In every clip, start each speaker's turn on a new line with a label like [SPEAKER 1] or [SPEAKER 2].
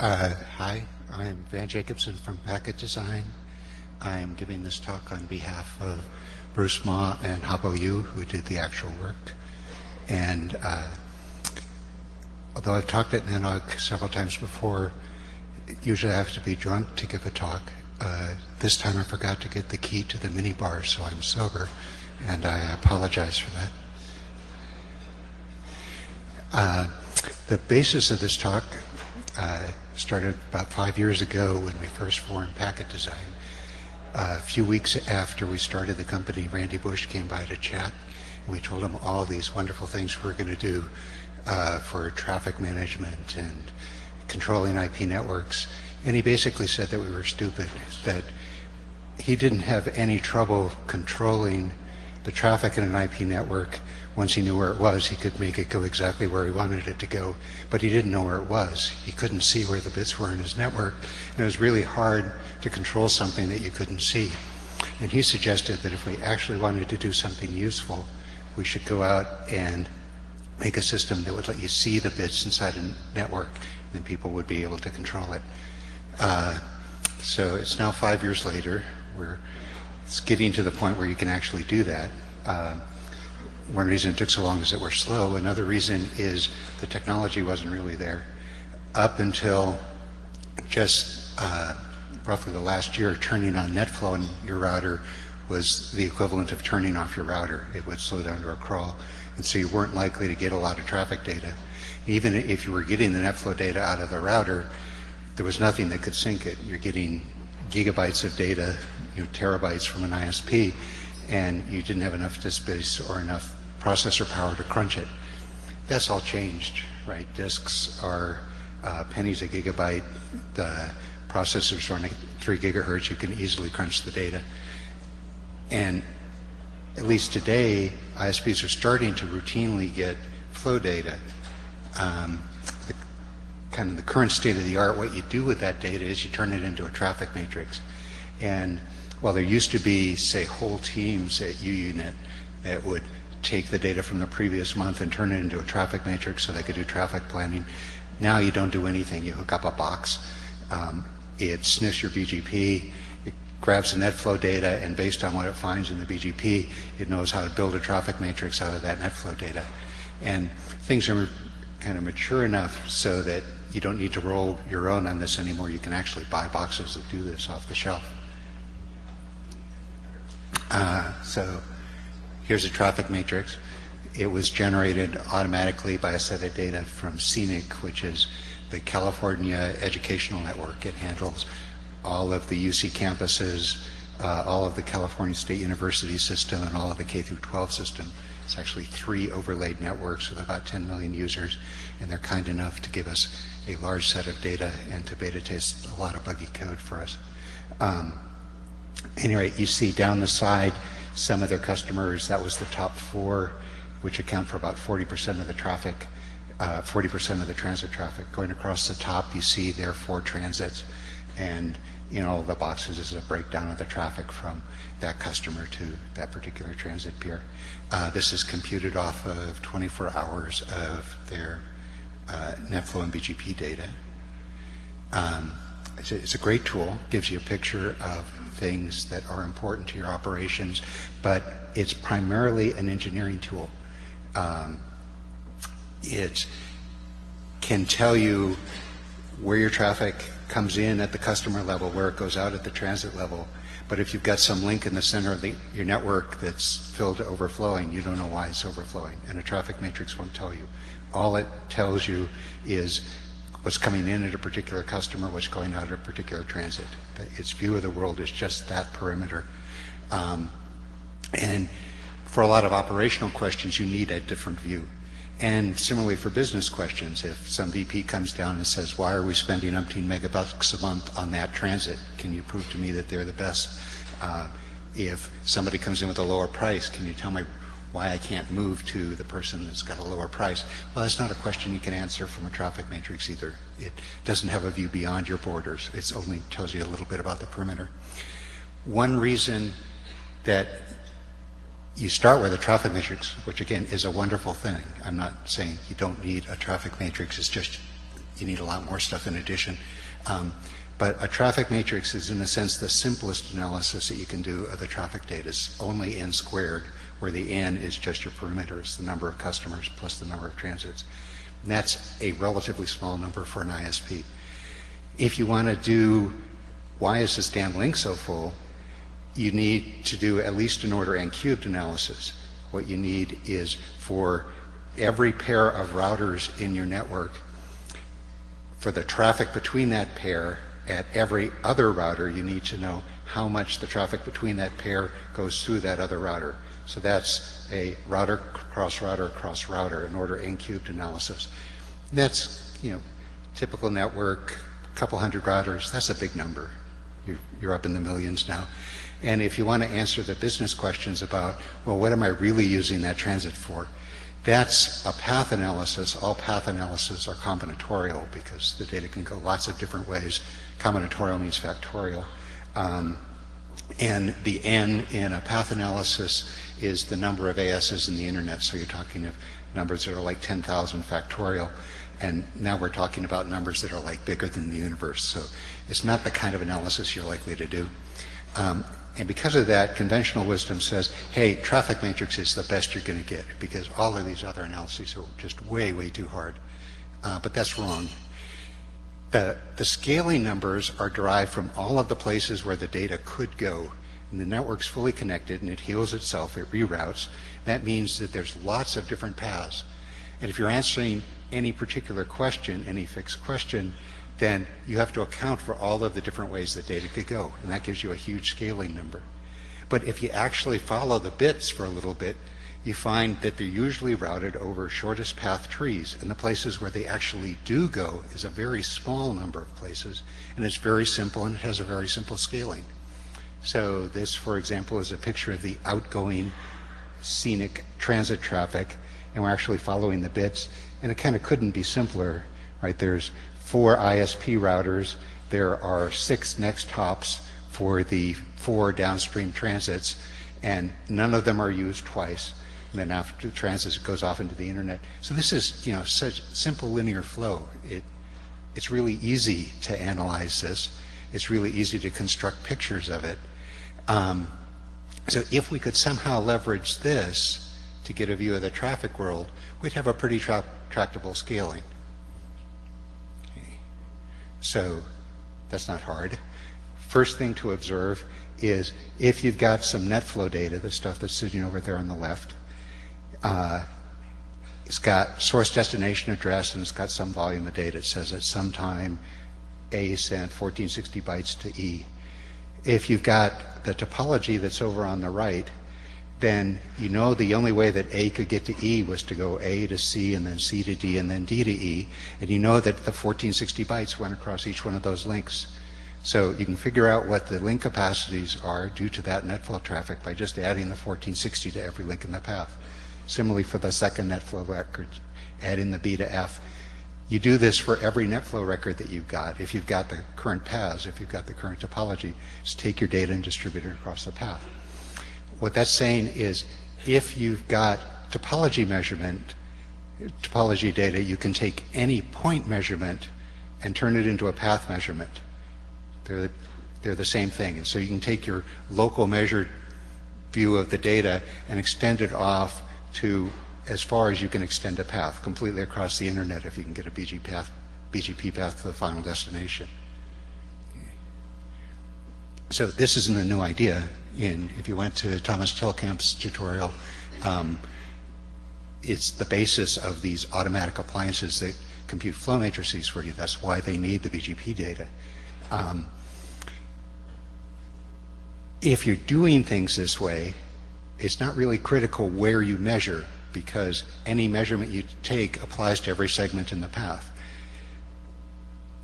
[SPEAKER 1] Uh, hi, I'm Van Jacobson from Packet Design. I'm giving this talk on behalf of Bruce Mah and Haobo Yu, who did the actual work. And uh, although I've talked at Nanog several times before, usually I have to be drunk to give a talk. Uh, this time I forgot to get the key to the minibar, so I'm sober, and I apologize for that. Uh, the basis of this talk uh, started about five years ago when we first formed Packet Design. Uh, a few weeks after we started the company, Randy Bush came by to chat. And we told him all these wonderful things we are going to do uh, for traffic management and controlling IP networks. And he basically said that we were stupid, that he didn't have any trouble controlling the traffic in an IP network once he knew where it was, he could make it go exactly where he wanted it to go, but he didn't know where it was. He couldn't see where the bits were in his network, and it was really hard to control something that you couldn't see. And he suggested that if we actually wanted to do something useful, we should go out and make a system that would let you see the bits inside a network, and people would be able to control it. Uh, so it's now five years later. We're it's getting to the point where you can actually do that. Uh, one reason it took so long is that we're slow. Another reason is the technology wasn't really there. Up until just uh, roughly the last year, turning on NetFlow in your router was the equivalent of turning off your router. It would slow down to a crawl. And so you weren't likely to get a lot of traffic data. Even if you were getting the NetFlow data out of the router, there was nothing that could sink it. You're getting gigabytes of data, you know, terabytes from an ISP, and you didn't have enough disk space or enough processor power to crunch it. That's all changed, right? Disks are uh, pennies a gigabyte. The processors running three gigahertz. You can easily crunch the data. And at least today, ISPs are starting to routinely get flow data. Um, the, kind of the current state of the art, what you do with that data is you turn it into a traffic matrix. And while there used to be, say, whole teams at UUNet that would take the data from the previous month and turn it into a traffic matrix so they could do traffic planning. Now you don't do anything. You hook up a box. Um, it sniffs your BGP. It grabs the NetFlow data, and based on what it finds in the BGP, it knows how to build a traffic matrix out of that NetFlow data. And things are kind of mature enough so that you don't need to roll your own on this anymore. You can actually buy boxes that do this off the shelf. Uh, so Here's a traffic matrix. It was generated automatically by a set of data from CENIC, which is the California Educational Network. It handles all of the UC campuses, uh, all of the California State University system, and all of the K through 12 system. It's actually three overlaid networks with about 10 million users, and they're kind enough to give us a large set of data and to beta test a lot of buggy code for us. Um, anyway, you see down the side some of their customers. That was the top four, which account for about 40% of the traffic, uh, 40% of the transit traffic. Going across the top, you see their four transits, and in all the boxes is a breakdown of the traffic from that customer to that particular transit peer. Uh, this is computed off of 24 hours of their uh, NetFlow and BGP data. Um, it's a great tool, gives you a picture of things that are important to your operations, but it's primarily an engineering tool. Um, it can tell you where your traffic comes in at the customer level, where it goes out at the transit level. But if you've got some link in the center of the, your network that's filled to overflowing, you don't know why it's overflowing. And a traffic matrix won't tell you. All it tells you is what's coming in at a particular customer, what's going out at a particular transit. Its view of the world is just that perimeter. Um, and for a lot of operational questions, you need a different view. And similarly for business questions, if some VP comes down and says, why are we spending umpteen megabucks a month on that transit? Can you prove to me that they're the best? Uh, if somebody comes in with a lower price, can you tell me why I can't move to the person that's got a lower price. Well, that's not a question you can answer from a traffic matrix either. It doesn't have a view beyond your borders. It only tells you a little bit about the perimeter. One reason that you start with a traffic matrix, which again is a wonderful thing. I'm not saying you don't need a traffic matrix. It's just you need a lot more stuff in addition. Um, but a traffic matrix is, in a sense, the simplest analysis that you can do of the traffic data. It's only n squared, where the n is just your perimeter. It's the number of customers plus the number of transits. And that's a relatively small number for an ISP. If you want to do why is this damn link so full, you need to do at least an order n cubed analysis. What you need is for every pair of routers in your network, for the traffic between that pair at every other router, you need to know how much the traffic between that pair goes through that other router. So that's a router cross router cross router, an order n cubed analysis. That's, you know, typical network, a couple hundred routers, that's a big number. You're, you're up in the millions now. And if you want to answer the business questions about, well, what am I really using that transit for? That's a path analysis. All path analyses are combinatorial because the data can go lots of different ways. Combinatorial means factorial. Um, and the n in a path analysis is the number of ASs in the internet. So you're talking of numbers that are like 10,000 factorial. And now we're talking about numbers that are like bigger than the universe. So it's not the kind of analysis you're likely to do. Um, and because of that, conventional wisdom says, hey, traffic matrix is the best you're going to get because all of these other analyses are just way, way too hard. Uh, but that's wrong. The, the scaling numbers are derived from all of the places where the data could go. And the network's fully connected and it heals itself, it reroutes. That means that there's lots of different paths. And if you're answering any particular question, any fixed question, then you have to account for all of the different ways that data could go, and that gives you a huge scaling number. But if you actually follow the bits for a little bit, you find that they're usually routed over shortest path trees, and the places where they actually do go is a very small number of places, and it's very simple and it has a very simple scaling. So this, for example, is a picture of the outgoing CENIC transit traffic, and we're actually following the bits, and it kind of couldn't be simpler, right? There's four ISP routers. There are six next hops for the four downstream transits, and none of them are used twice. And then after the transit, it goes off into the internet. So this is, you know, such simple linear flow. It, it's really easy to analyze this. It's really easy to construct pictures of it. Um, so if we could somehow leverage this to get a view of the traffic world, we'd have a pretty tra tractable scaling. So that's not hard. First thing to observe is if you've got some net flow data, the stuff that's sitting over there on the left, uh, it's got source destination address and it's got some volume of data. It says at some time A sent 1460 bytes to E. If you've got the topology that's over on the right, then you know the only way that A could get to E was to go A to C and then C to D and then D to E. And you know that the 1460 bytes went across each one of those links. So you can figure out what the link capacities are due to that netflow traffic by just adding the 1460 to every link in the path. Similarly for the second netflow record, adding the B to F. You do this for every netflow record that you've got. If you've got the current paths, if you've got the current topology, just take your data and distribute it across the path. What that's saying is if you've got topology measurement, topology data, you can take any point measurement and turn it into a path measurement. They're, they're the same thing. And so you can take your local measured view of the data and extend it off to as far as you can extend a path completely across the internet if you can get a BG path, BGP path to the final destination. So this isn't a new idea in, if you went to Thomas Telkamp's tutorial, um, it's the basis of these automatic appliances that compute flow matrices for you. That's why they need the BGP data. Um, if you're doing things this way, it's not really critical where you measure because any measurement you take applies to every segment in the path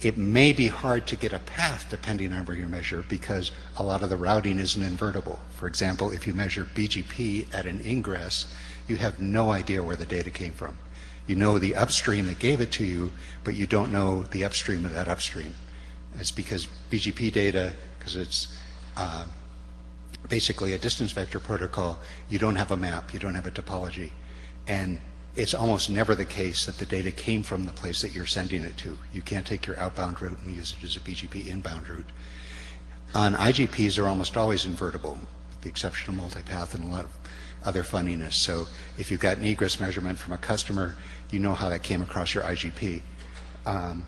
[SPEAKER 1] it may be hard to get a path depending on where you measure because a lot of the routing isn't invertible. For example, if you measure BGP at an ingress, you have no idea where the data came from. You know the upstream that gave it to you, but you don't know the upstream of that upstream. It's because BGP data, because it's uh, basically a distance vector protocol, you don't have a map, you don't have a topology. And it's almost never the case that the data came from the place that you're sending it to. You can't take your outbound route and use it as a BGP inbound route. On IGPs, they're almost always invertible, with the exception of multipath and a lot of other funniness. So if you've got an egress measurement from a customer, you know how that came across your IGP. Um,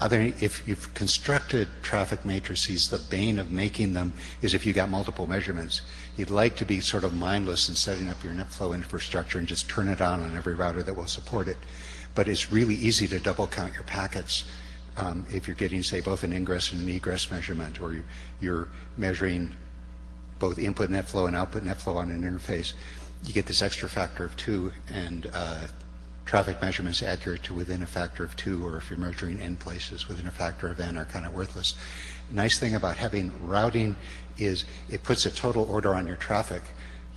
[SPEAKER 1] other, if you've constructed traffic matrices, the bane of making them is if you got multiple measurements. You'd like to be sort of mindless in setting up your NetFlow infrastructure and just turn it on on every router that will support it. But it's really easy to double count your packets um, if you're getting, say, both an ingress and an egress measurement, or you're measuring both input NetFlow and output NetFlow on an interface. You get this extra factor of two, and uh, traffic measurements accurate to within a factor of two, or if you're measuring n places within a factor of n are kind of worthless. Nice thing about having routing is it puts a total order on your traffic.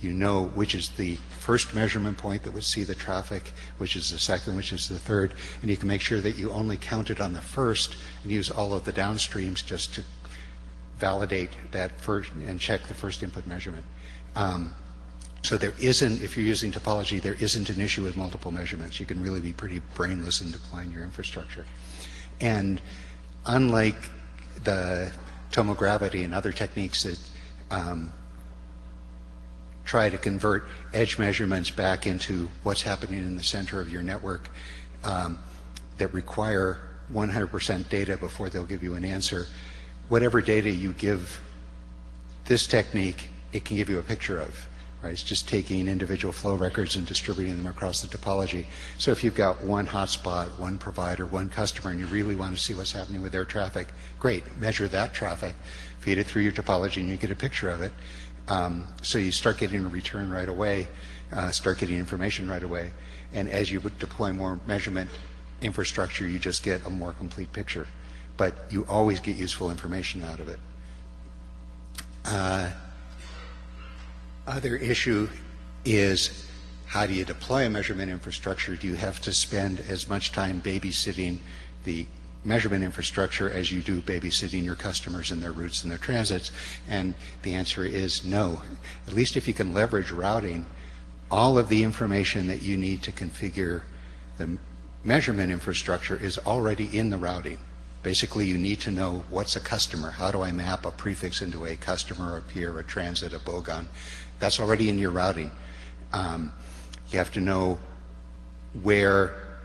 [SPEAKER 1] You know which is the first measurement point that would see the traffic, which is the second, which is the third, and you can make sure that you only count it on the first and use all of the downstreams just to validate that first and check the first input measurement. Um, so there isn't, if you're using topology, there isn't an issue with multiple measurements. You can really be pretty brainless in deploying your infrastructure. And unlike the tomogravity and other techniques that um, try to convert edge measurements back into what's happening in the center of your network um, that require 100% data before they'll give you an answer, whatever data you give this technique, it can give you a picture of right? It's just taking individual flow records and distributing them across the topology. So if you've got one hotspot, one provider, one customer, and you really want to see what's happening with their traffic, great, measure that traffic, feed it through your topology, and you get a picture of it. Um, so you start getting a return right away, uh, start getting information right away. And as you deploy more measurement infrastructure, you just get a more complete picture. But you always get useful information out of it. Uh, other issue is how do you deploy a measurement infrastructure? Do you have to spend as much time babysitting the measurement infrastructure as you do babysitting your customers and their routes and their transits? And the answer is no. At least if you can leverage routing, all of the information that you need to configure the measurement infrastructure is already in the routing. Basically, you need to know what's a customer. How do I map a prefix into a customer, a peer, a transit, a bogon? That's already in your routing. Um, you have to know where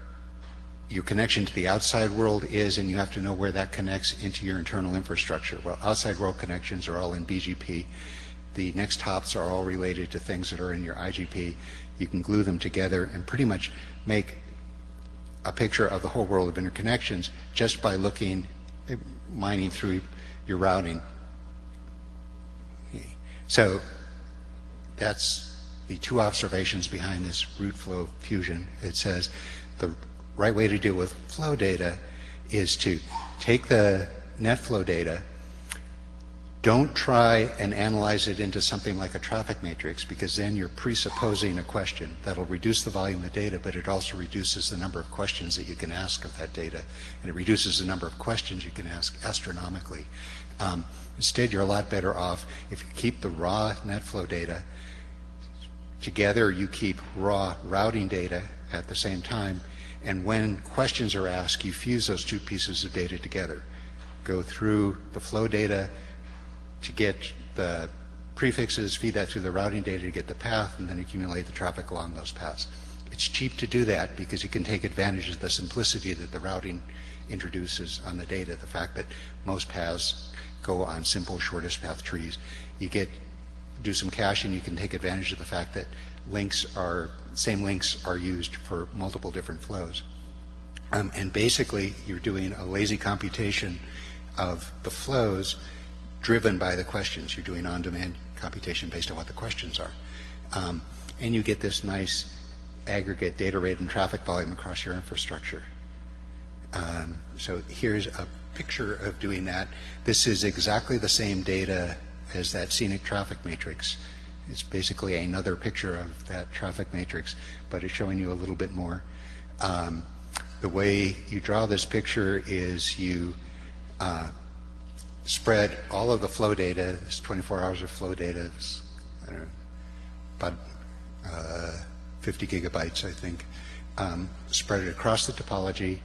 [SPEAKER 1] your connection to the outside world is, and you have to know where that connects into your internal infrastructure. Well, outside world connections are all in BGP. The next hops are all related to things that are in your IGP. You can glue them together and pretty much make a picture of the whole world of interconnections just by looking, mining through your routing. So that's the two observations behind this route flow fusion. It says the right way to deal with flow data is to take the net flow data, don't try and analyze it into something like a traffic matrix because then you're presupposing a question that'll reduce the volume of data, but it also reduces the number of questions that you can ask of that data. And it reduces the number of questions you can ask astronomically. Um, instead, you're a lot better off if you keep the raw net flow data Together, you keep raw routing data at the same time, and when questions are asked, you fuse those two pieces of data together. Go through the flow data to get the prefixes, feed that through the routing data to get the path, and then accumulate the traffic along those paths. It's cheap to do that because you can take advantage of the simplicity that the routing introduces on the data, the fact that most paths go on simple shortest path trees. You get do some caching, you can take advantage of the fact that links are, same links are used for multiple different flows. Um, and basically, you're doing a lazy computation of the flows driven by the questions. You're doing on-demand computation based on what the questions are. Um, and you get this nice aggregate data rate and traffic volume across your infrastructure. Um, so here's a picture of doing that. This is exactly the same data as that CENIC traffic matrix. It's basically another picture of that traffic matrix, but it's showing you a little bit more. Um, the way you draw this picture is you uh, spread all of the flow data, it's 24 hours of flow data, it's, know, about uh, 50 gigabytes, I think, um, spread it across the topology.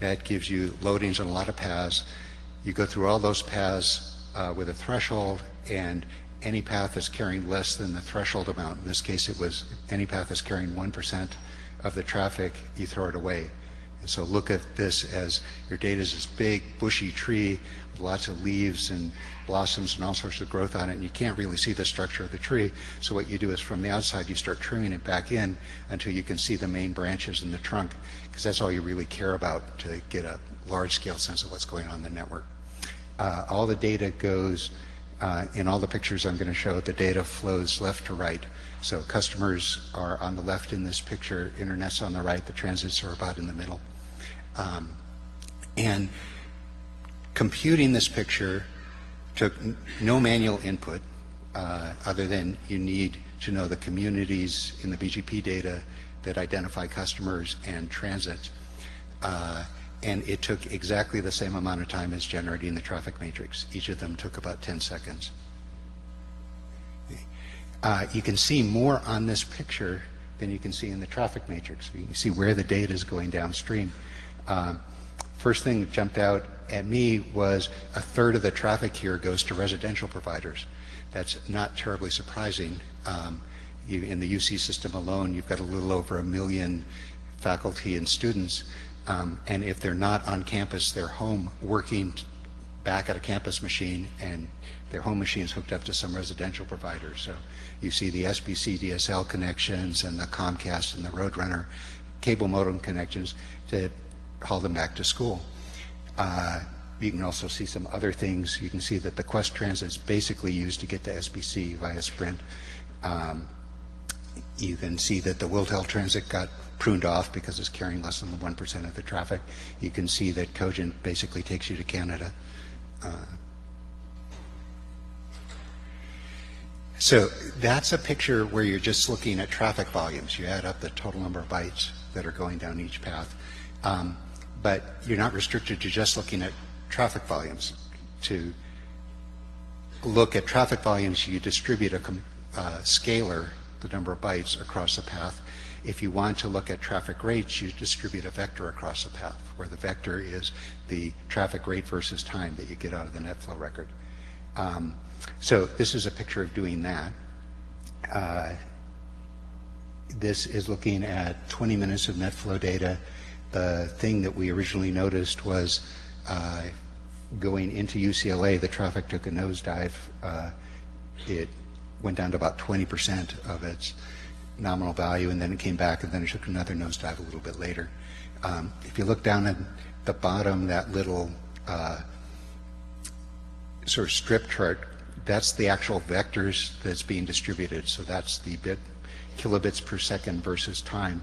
[SPEAKER 1] That gives you loadings on a lot of paths. You go through all those paths uh, with a threshold, and any path that's carrying less than the threshold amount, in this case it was any path that's carrying 1% of the traffic, you throw it away. And so look at this as your data is this big bushy tree with lots of leaves and blossoms and all sorts of growth on it, and you can't really see the structure of the tree. So what you do is from the outside, you start trimming it back in until you can see the main branches and the trunk, because that's all you really care about to get a large scale sense of what's going on in the network. Uh, all the data goes uh, in all the pictures I'm going to show, the data flows left to right. So customers are on the left in this picture, internet's on the right, the transits are about in the middle. Um, and computing this picture took no manual input uh, other than you need to know the communities in the BGP data that identify customers and transit. Uh, and it took exactly the same amount of time as generating the traffic matrix. Each of them took about 10 seconds. Uh, you can see more on this picture than you can see in the traffic matrix. You can see where the data is going downstream. Um, first thing that jumped out at me was a third of the traffic here goes to residential providers. That's not terribly surprising. Um, you, in the UC system alone, you've got a little over a million faculty and students. Um, and if they're not on campus, they're home working back at a campus machine and their home machine is hooked up to some residential provider. So you see the SBC DSL connections and the Comcast and the Roadrunner cable modem connections to haul them back to school. Uh, you can also see some other things. You can see that the Qwest transit is basically used to get to SBC via Sprint. Um, you can see that the Wiltel transit got pruned off because it's carrying less than 1% of the traffic. You can see that Cogent basically takes you to Canada. Uh, so that's a picture where you're just looking at traffic volumes. You add up the total number of bytes that are going down each path. Um, but you're not restricted to just looking at traffic volumes. To look at traffic volumes, you distribute a uh, scalar, the number of bytes, across the path. If you want to look at traffic rates, you distribute a vector across a path, where the vector is the traffic rate versus time that you get out of the net flow record. Um, so this is a picture of doing that. Uh, this is looking at 20 minutes of net flow data the thing that we originally noticed was uh, going into UCLA, the traffic took a nosedive. Uh, it went down to about 20% of its nominal value, and then it came back, and then it took another nosedive a little bit later. Um, if you look down at the bottom, that little uh, sort of strip chart, that's the actual vectors that's being distributed. So that's the bit kilobits per second versus time.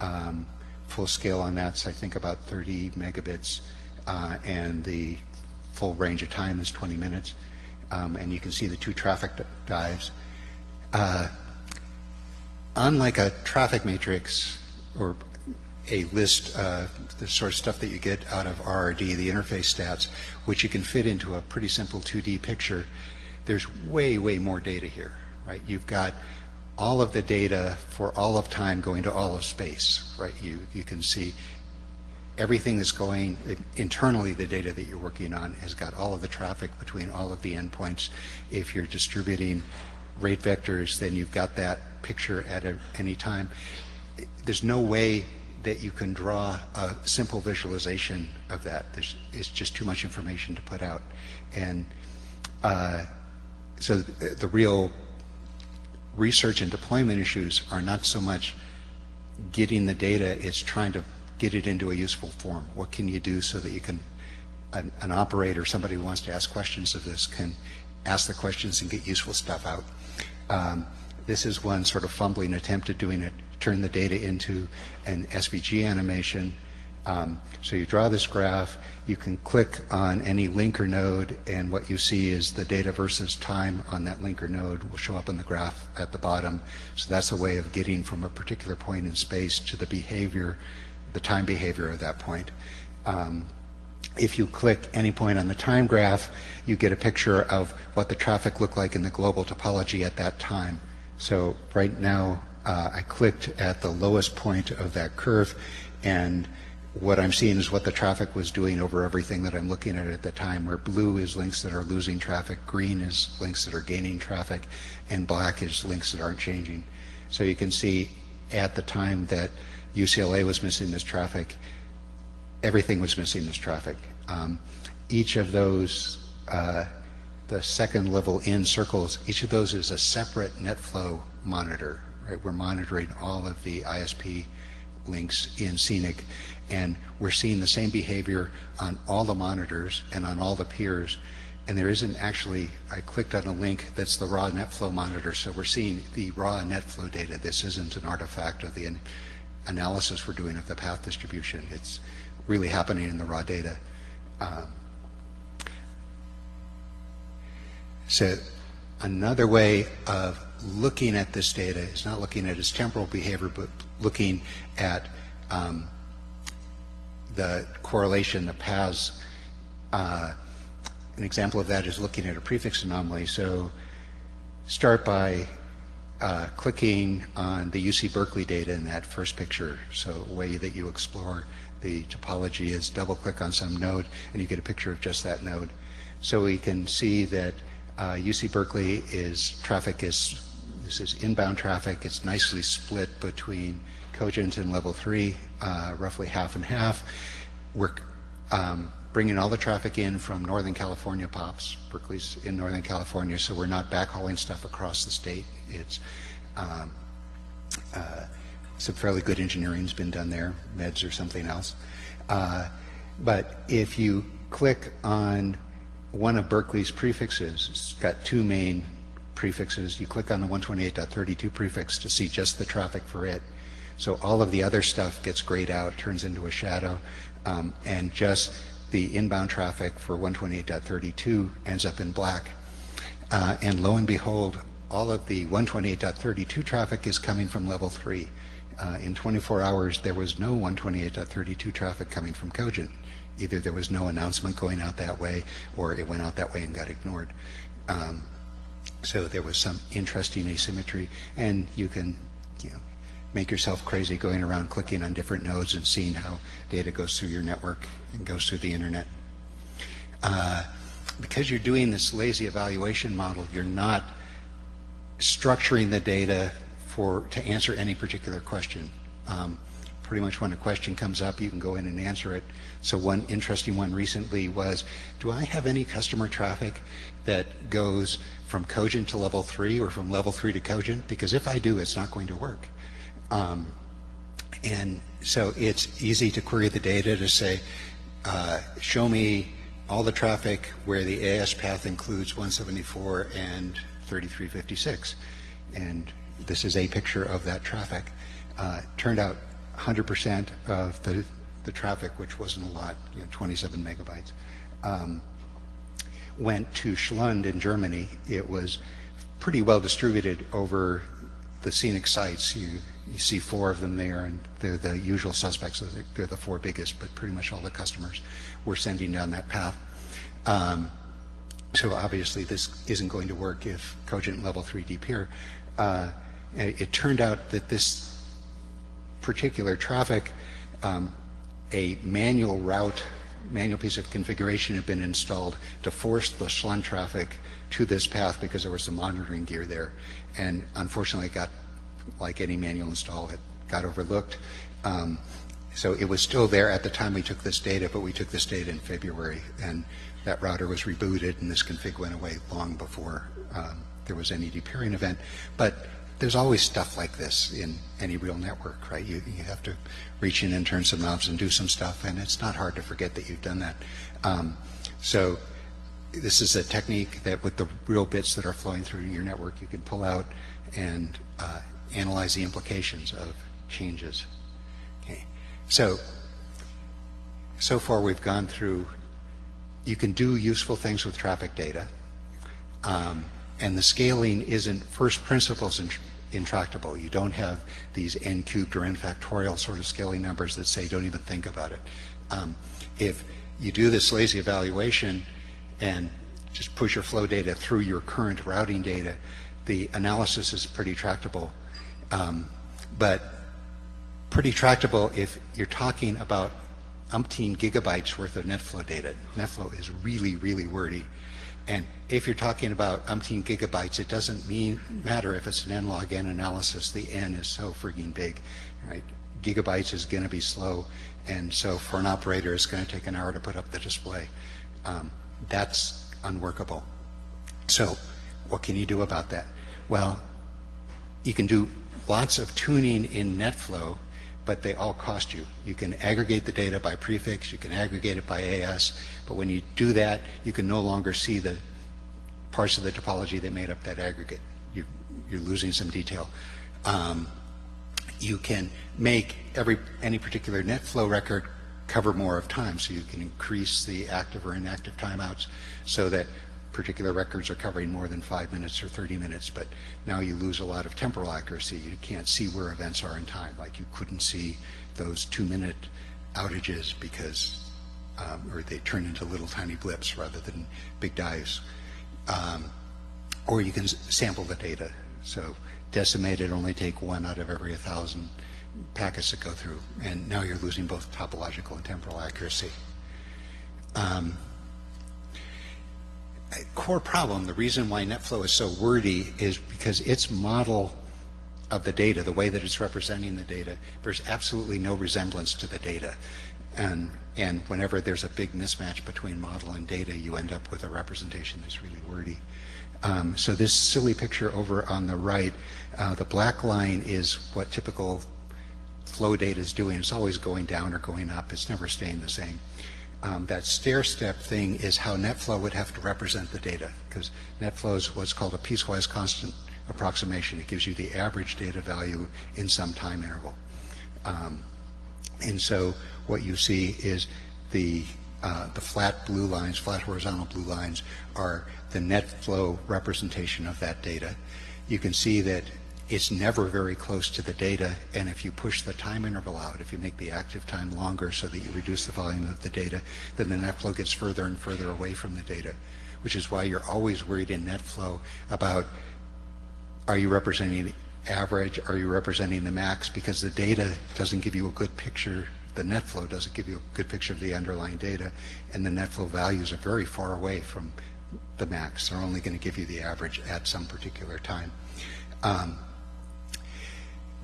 [SPEAKER 1] Um, full scale on that's I think about 30 megabits, uh, and the full range of time is 20 minutes. Um, and you can see the two traffic dives. Uh, unlike a traffic matrix or a list, uh, the sort of stuff that you get out of RRD, the interface stats, which you can fit into a pretty simple 2D picture, there's way, way more data here, right? You've got all of the data for all of time going to all of space, right? You, you can see everything that's going internally, the data that you're working on has got all of the traffic between all of the endpoints. If you're distributing rate vectors, then you've got that picture at a, any time. There's no way that you can draw a simple visualization of that. There's, it's just too much information to put out. And uh, so the, the real research and deployment issues are not so much getting the data, it's trying to get it into a useful form. What can you do so that you can, an, an operator, somebody who wants to ask questions of this can ask the questions and get useful stuff out. Um, this is one sort of fumbling attempt at doing it, turn the data into an SVG animation. Um, so you draw this graph, you can click on any linker node and what you see is the data versus time on that linker node will show up in the graph at the bottom. So that's a way of getting from a particular point in space to the behavior, the time behavior of that point. Um, if you click any point on the time graph, you get a picture of what the traffic looked like in the global topology at that time. So right now, uh, I clicked at the lowest point of that curve, and what I'm seeing is what the traffic was doing over everything that I'm looking at at the time, where blue is links that are losing traffic, green is links that are gaining traffic, and black is links that aren't changing. So you can see at the time that UCLA was missing this traffic, everything was missing this traffic. Um, each of those, uh, the second level in circles, each of those is a separate NetFlow monitor. Right? We're monitoring all of the ISP links in CENIC, and we're seeing the same behavior on all the monitors and on all the peers. And there isn't actually, I clicked on a link that's the raw NetFlow monitor, so we're seeing the raw NetFlow data. This isn't an artifact of the analysis we're doing of the path distribution. It's really happening in the raw data. Um, so another way of looking at this data is not looking at its temporal behavior, but looking at um, the correlation, the paths. Uh, an example of that is looking at a prefix anomaly. So start by uh, clicking on the UC Berkeley data in that first picture. So a way that you explore the topology is double click on some node and you get a picture of just that node. So we can see that uh, UC Berkeley is traffic is this is inbound traffic. It's nicely split between Cogent and level three, uh, roughly half and half. We're um, bringing all the traffic in from Northern California POPs. Berkeley's in Northern California, so we're not backhauling stuff across the state. It's um, uh, some fairly good engineering's been done there, MEDs or something else. Uh, but if you click on one of Berkeley's prefixes, it's got two main prefixes. You click on the 128.32 prefix to see just the traffic for it. So all of the other stuff gets grayed out, turns into a shadow, um, and just the inbound traffic for 128.32 ends up in black. Uh, and lo and behold, all of the 128.32 traffic is coming from level 3. Uh, in 24 hours, there was no 128.32 traffic coming from Cogent. Either there was no announcement going out that way, or it went out that way and got ignored. Um, so there was some interesting asymmetry, and you can, you know, make yourself crazy going around clicking on different nodes and seeing how data goes through your network and goes through the internet. Uh, because you're doing this lazy evaluation model, you're not structuring the data for to answer any particular question. Um, pretty much when a question comes up, you can go in and answer it. So one interesting one recently was, do I have any customer traffic that goes from Cogent to level three or from level three to Cogent? Because if I do, it's not going to work. Um, and so it's easy to query the data to say, uh, show me all the traffic where the AS path includes 174 and 3356. And this is a picture of that traffic. Uh, turned out 100% of the, the traffic, which wasn't a lot, you know, 27 megabytes, um, went to Schlund in Germany. It was pretty well distributed over the CENIC sites. You, you see four of them there, and they're the usual suspects. They're the four biggest, but pretty much all the customers were sending down that path. Um, so obviously this isn't going to work if Cogent Level 3 depeer. Uh, it, turned out that this particular traffic, um, a manual route, manual piece of configuration had been installed to force the Schlund traffic to this path because there was some monitoring gear there. And unfortunately, it got, like any manual install, it got overlooked. Um, so it was still there at the time we took this data, but we took this data in February, and that router was rebooted, and this config went away long before um, there was any depeering event. But there's always stuff like this in any real network, right? You, you have to reach in and turn some knobs and do some stuff, and it's not hard to forget that you've done that. Um, so this is a technique that with the real bits that are flowing through your network, you can pull out and uh, analyze the implications of changes. Okay. So, so far we've gone through, you can do useful things with traffic data. Um, and the scaling isn't first principles intractable. You don't have these n cubed or n factorial sort of scaling numbers that say don't even think about it. Um, if you do this lazy evaluation and just push your flow data through your current routing data, the analysis is pretty tractable. Um, but pretty tractable if you're talking about umpteen gigabytes worth of NetFlow data. NetFlow is really, really wordy. And if you're talking about umpteen gigabytes, it doesn't mean matter if it's an n log n analysis. The n is so frigging big, right? Gigabytes is going to be slow, and so for an operator, it's going to take an hour to put up the display. Um, that's unworkable. So, what can you do about that? Well, you can do lots of tuning in NetFlow, but they all cost you. You can aggregate the data by prefix, you can aggregate it by AS, but when you do that, you can no longer see the parts of the topology that made up that aggregate. You, you're losing some detail. Um, you can make every any particular NetFlow record cover more of time, so you can increase the active or inactive timeouts so that particular records are covering more than five minutes or 30 minutes, but now you lose a lot of temporal accuracy. You can't see where events are in time, like you couldn't see those two-minute outages because, um, or they turn into little tiny blips rather than big dives. Um, or you can sample the data. So decimated only take one out of every 1,000 packets that go through, and now you're losing both topological and temporal accuracy. Um, core problem, the reason why NetFlow is so wordy is because its model of the data, the way that it's representing the data, there's absolutely no resemblance to the data. And, and whenever there's a big mismatch between model and data, you end up with a representation that's really wordy. Um, so this silly picture over on the right, uh, the black line is what typical flow data is doing. It's always going down or going up. It's never staying the same um, that stair step thing is how NetFlow would have to represent the data because NetFlow is what's called a piecewise constant approximation. It gives you the average data value in some time interval. Um, and so what you see is the uh, the flat blue lines, flat horizontal blue lines, are the net flow representation of that data. You can see that it's never very close to the data. And if you push the time interval out, if you make the active time longer so that you reduce the volume of the data, then the net flow gets further and further away from the data, which is why you're always worried in net flow about are you representing the average, are you representing the max, because the data doesn't give you a good picture the net flow doesn't give you a good picture of the underlying data, and the net flow values are very far away from the max. They're only going to give you the average at some particular time. Um,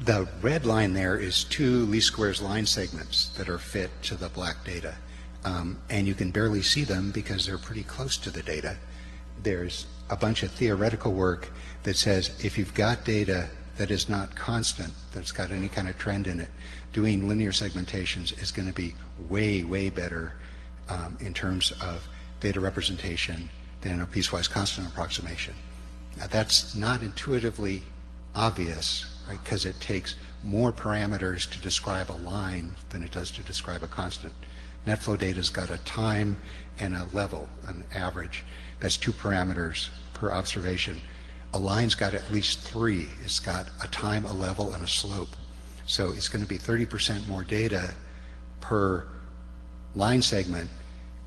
[SPEAKER 1] the red line there is two least squares line segments that are fit to the black data. Um, and you can barely see them because they're pretty close to the data. There's a bunch of theoretical work that says if you've got data that is not constant, that's got any kind of trend in it, doing linear segmentations is going to be way, way better um, in terms of data representation than a piecewise constant approximation. Now, that's not intuitively obvious right? Because it takes more parameters to describe a line than it does to describe a constant. NetFlow data's got a time and a level, an average. That's two parameters per observation. A line's got at least three. It's got a time, a level, and a slope. So it's going to be 30% more data per line segment.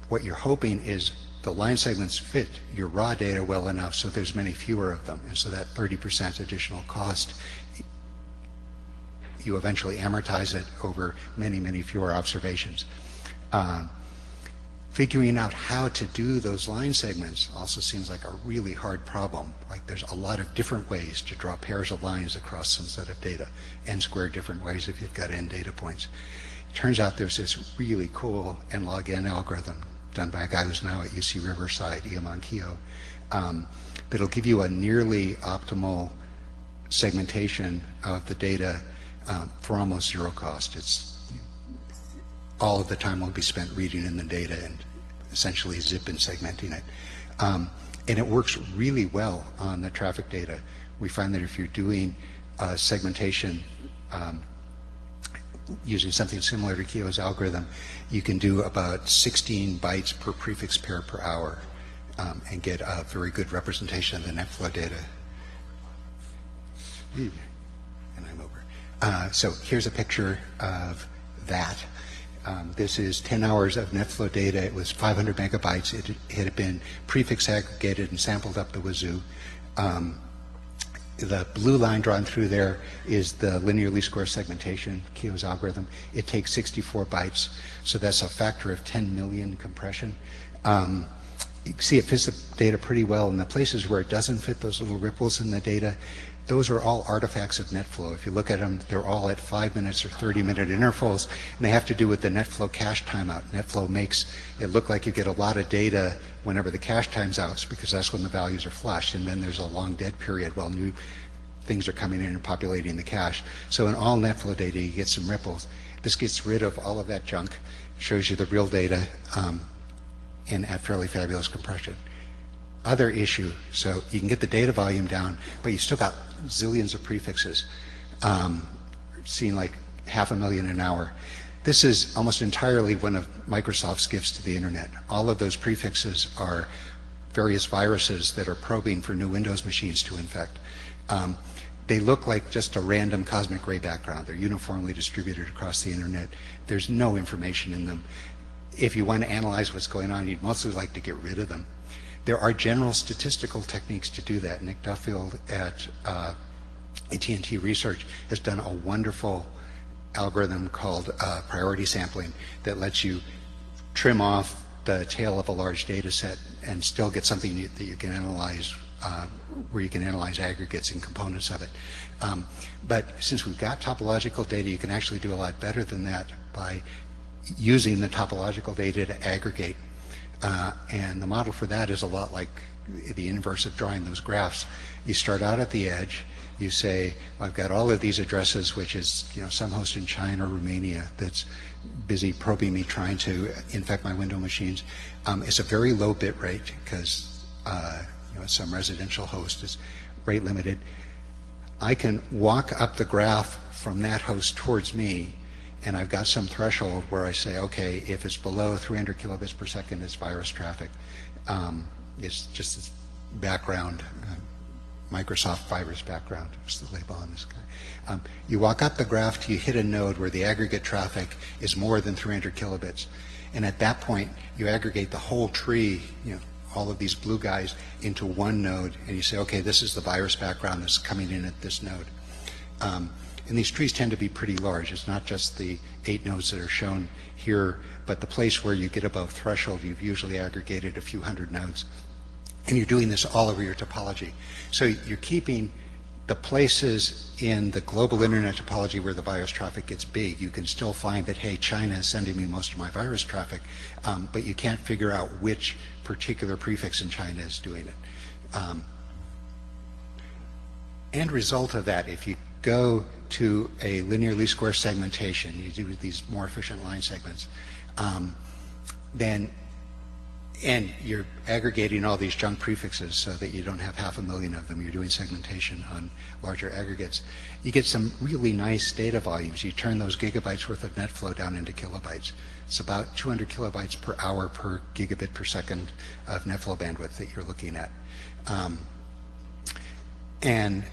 [SPEAKER 1] What you're hoping is the line segments fit your raw data well enough so there's many fewer of them. And so that 30% additional cost you eventually amortize it over many, many fewer observations. Uh, figuring out how to do those line segments also seems like a really hard problem. Like there's a lot of different ways to draw pairs of lines across some set of data, n squared different ways if you've got n data points. It turns out there's this really cool n log n algorithm done by a guy who's now at UC Riverside, Eamonn Keogh, um, that'll give you a nearly optimal segmentation of the data um, for almost zero cost. It's all of the time will be spent reading in the data and essentially zip and segmenting it. Um, and it works really well on the traffic data. We find that if you're doing uh, segmentation um, using something similar to Keogh's algorithm, you can do about 16 bytes per prefix pair per hour um, and get a very good representation of the net flow data. Uh, so here's a picture of that. Um, this is 10 hours of NetFlow data. It was 500 megabytes. It, it had been prefix aggregated and sampled up the wazoo. Um, the blue line drawn through there is the linear least square segmentation, Keogh's algorithm. It takes 64 bytes, so that's a factor of 10 million compression. Um, you see it fits the data pretty well in the places where it doesn't fit those little ripples in the data. Those are all artifacts of NetFlow. If you look at them, they're all at five minutes or 30 minute intervals, and they have to do with the NetFlow cache timeout. NetFlow makes it look like you get a lot of data whenever the cache times out, because that's when the values are flushed, and then there's a long dead period while new things are coming in and populating the cache. So in all NetFlow data, you get some ripples. This gets rid of all of that junk, shows you the real data, um, and at fairly fabulous compression other issue. So you can get the data volume down, but you still got zillions of prefixes, um, seeing like half a million an hour. This is almost entirely one of Microsoft's gifts to the internet. All of those prefixes are various viruses that are probing for new Windows machines to infect. Um, they look like just a random cosmic gray background. They're uniformly distributed across the internet. There's no information in them. If you want to analyze what's going on, you'd mostly like to get rid of them. There are general statistical techniques to do that. Nick Duffield at uh, AT&T Research has done a wonderful algorithm called uh, priority sampling that lets you trim off the tail of a large data set and still get something that you can analyze uh, where you can analyze aggregates and components of it. Um, but since we've got topological data, you can actually do a lot better than that by using the topological data to aggregate uh, and the model for that is a lot like the inverse of drawing those graphs. You start out at the edge. You say, I've got all of these addresses, which is you know some host in China or Romania that's busy probing me trying to infect my window machines. Um, it's a very low bit rate because uh, you know some residential host is rate limited. I can walk up the graph from that host towards me and I've got some threshold where I say, okay, if it's below 300 kilobits per second, it's virus traffic. Um, it's just this background, uh, Microsoft virus background is the label on this guy. Um, you walk up the graph you hit a node where the aggregate traffic is more than 300 kilobits. And at that point, you aggregate the whole tree, you know, all of these blue guys into one node, and you say, okay, this is the virus background that's coming in at this node. Um, and these trees tend to be pretty large. It's not just the eight nodes that are shown here, but the place where you get above threshold, you've usually aggregated a few hundred nodes. And you're doing this all over your topology. So you're keeping the places in the global internet topology where the virus traffic gets big, you can still find that, hey, China is sending me most of my virus traffic, um, but you can't figure out which particular prefix in China is doing it. Um, end result of that, if you go to a linear least square segmentation, you do these more efficient line segments, um, then and you're aggregating all these junk prefixes so that you don't have half a million of them. You're doing segmentation on larger aggregates. You get some really nice data volumes. You turn those gigabytes worth of net flow down into kilobytes. It's about 200 kilobytes per hour per gigabit per second of net flow bandwidth that you're looking at. Um, and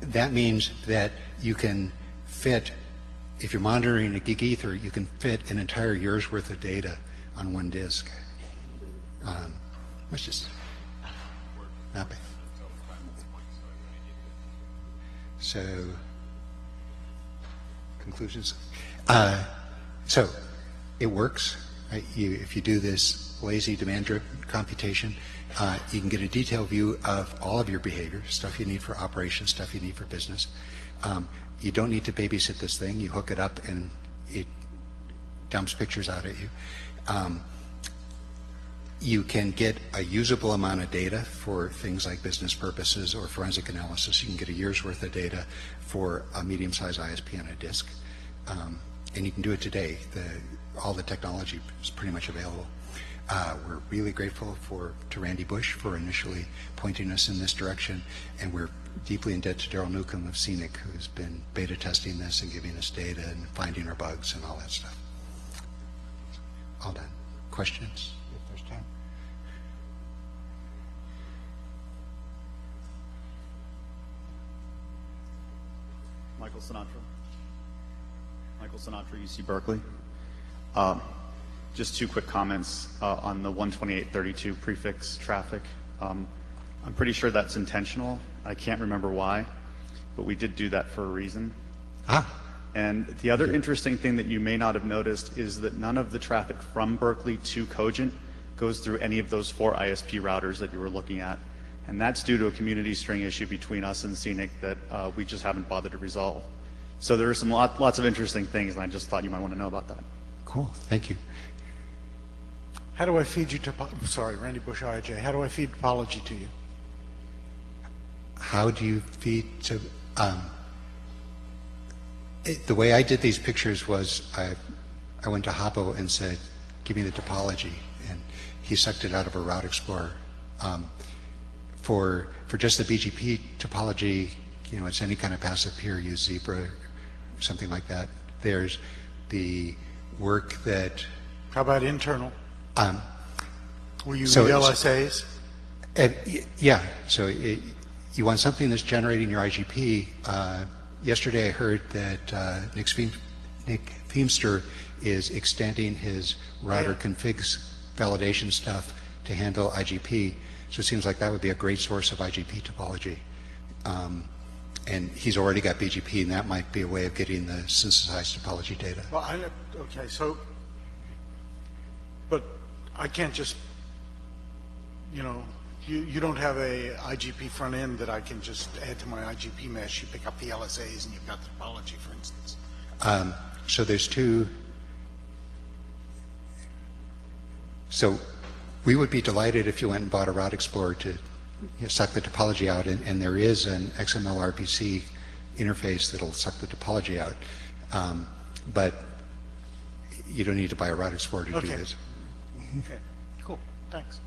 [SPEAKER 1] that means that you can fit, if you're monitoring a gig ether, you can fit an entire year's worth of data on one disk. Um, let's just map it. So, conclusions. Uh, so, it works. Right? You, if you do this lazy demand-driven computation, uh, you can get a detailed view of all of your behavior, stuff you need for operations, stuff you need for business. Um, you don't need to babysit this thing. You hook it up and it dumps pictures out at you. Um, you can get a usable amount of data for things like business purposes or forensic analysis. You can get a year's worth of data for a medium-sized ISP on a disk. Um, and you can do it today. The, all the technology is pretty much available. Uh, we're really grateful for to Randy Bush for initially pointing us in this direction, and we're deeply indebted to Daryl Newcomb of CENIC, who's been beta testing this and giving us data and finding our bugs and all that stuff. All done. Questions, if there's time.
[SPEAKER 2] Michael Sinatra. Michael Sinatra, UC Berkeley. Um, just two quick comments uh, on the 12832 prefix traffic. Um, I'm pretty sure that's intentional. I can't remember why. but we did do that for a reason.
[SPEAKER 1] Ah,
[SPEAKER 2] And the other interesting thing that you may not have noticed is that none of the traffic from Berkeley to Cogent goes through any of those four ISP routers that you were looking at. And that's due to a community string issue between us and CENIC that uh, we just haven't bothered to resolve. So there are some lot, lots of interesting things, and I just thought you might want to know about that.
[SPEAKER 1] cool, thank you.
[SPEAKER 3] How do I feed you topo, sorry, Randy Bush, IJ, how do I feed topology to you?
[SPEAKER 1] How do you feed to, um, it, the way I did these pictures was I, I went to Haobo and said, give me the topology. And he sucked it out of a Route Explorer. Um, for, for just the BGP topology, you know, it's any kind of passive peer, use Zebra, something like that. There's the work that,
[SPEAKER 3] How about internal?
[SPEAKER 1] Um,
[SPEAKER 3] Will you
[SPEAKER 1] So
[SPEAKER 3] read LSAs?
[SPEAKER 1] And, yeah, so it, you want something that's generating your IGP. Uh, yesterday I heard that uh, Nick, Nick Feamster is extending his router configs validation stuff to handle IGP. So it seems like that would be a great source of IGP topology. Um, and he's already got BGP, and that might be a way of getting the synthesized topology data.
[SPEAKER 3] Well, I, okay, so, but I can't just, you know, you, you don't have a IGP front end that I can just add to my IGP mesh. You pick up the LSAs and you've got the topology, for instance.
[SPEAKER 1] Um, so there's two. So we would be delighted if you went and bought a Route Explorer to you know, suck the topology out, and, and there is an XML RPC interface that'll suck the topology out. Um, but you don't need to buy a Route Explorer to do this.
[SPEAKER 3] Okay, cool, thanks.